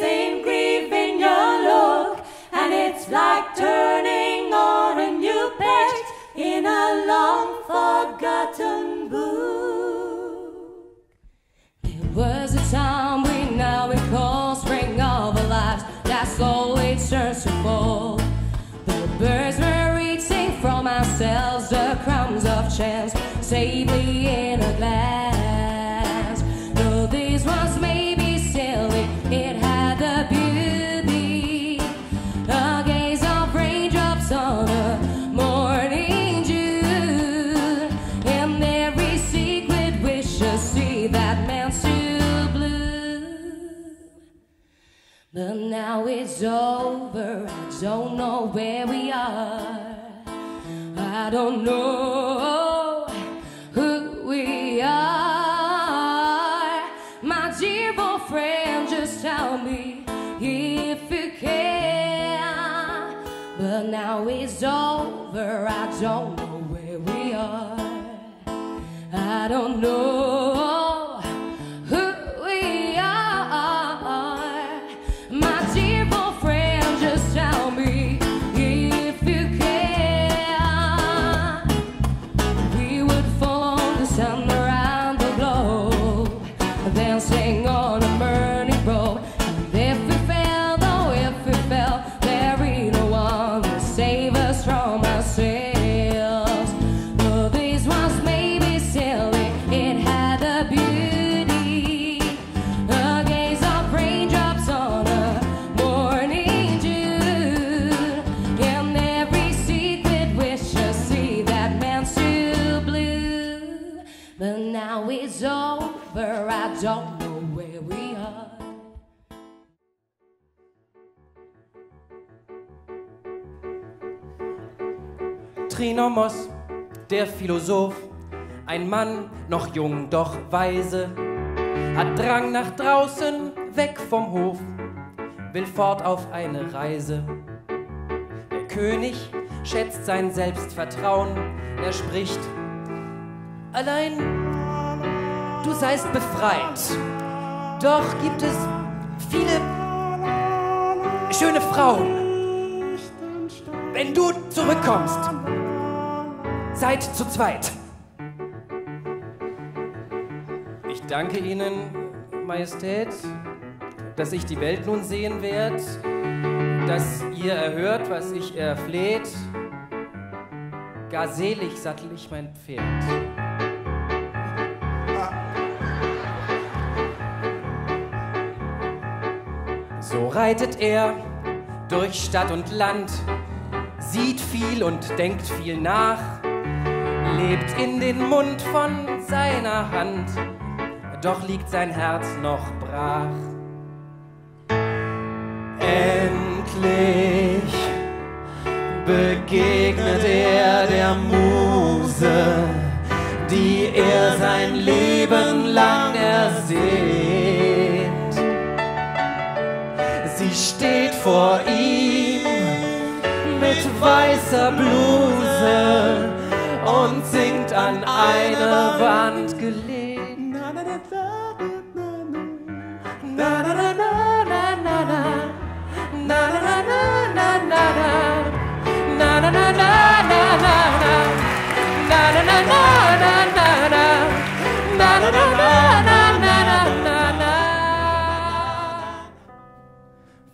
same grief in your look, and it's like turning now it's over, I don't know where we are. I don't know who we are. My dear old friend, just tell me if you care. But now it's over, I don't know where we are. I don't know dancing Trinomos, der Philosoph, ein Mann, noch jung, doch weise, hat Drang nach draußen, weg vom Hof, will fort auf eine Reise. Der König schätzt sein Selbstvertrauen, er spricht, allein du seist befreit, doch gibt es viele schöne Frauen. Wenn du zurückkommst, seid zu zweit. Ich danke Ihnen, Majestät, dass ich die Welt nun sehen werd, dass ihr erhört, was ich erfleht. Gar selig sattel ich mein Pferd. So reitet er durch Stadt und Land, sieht viel und denkt viel nach, lebt in den Mund von seiner Hand, doch liegt sein Herz noch brach. Endlich begegnet er der Muse, die er sein Leben lang ersehnt. Sie steht vor ihm mit weißer singt an eine Wand gelegt.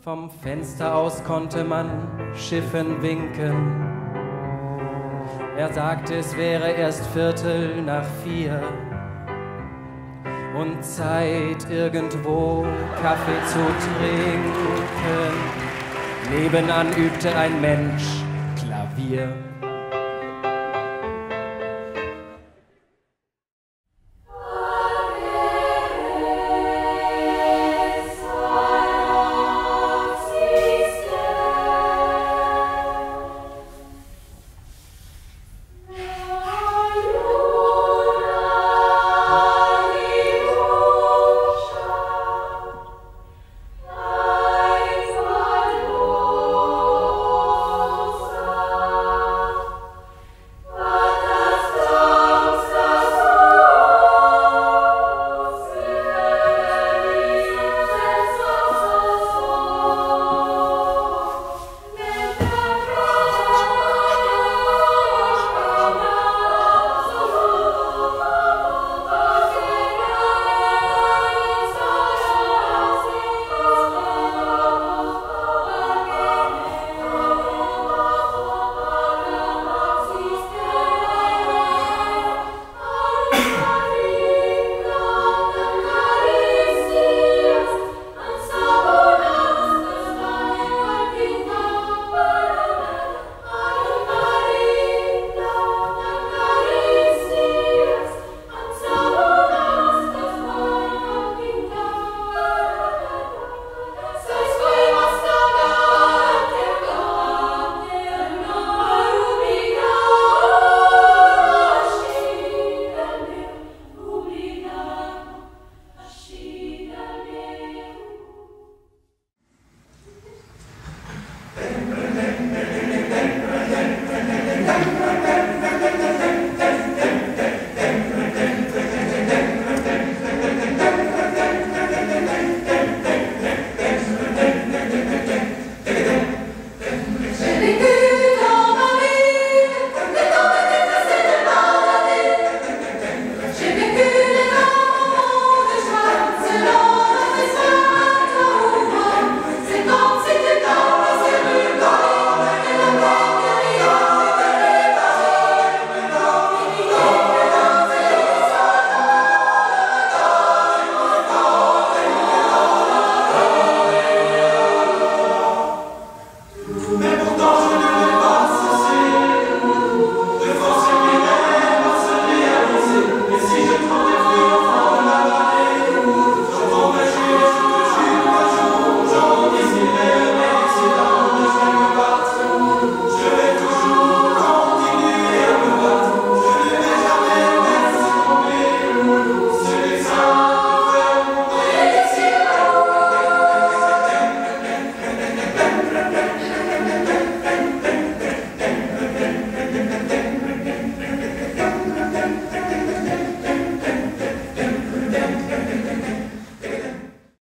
Vom Fenster aus konnte man Schiffen winken. Er sagte, es wäre erst Viertel nach vier und Zeit, irgendwo Kaffee zu trinken. Nebenan übte ein Mensch Klavier.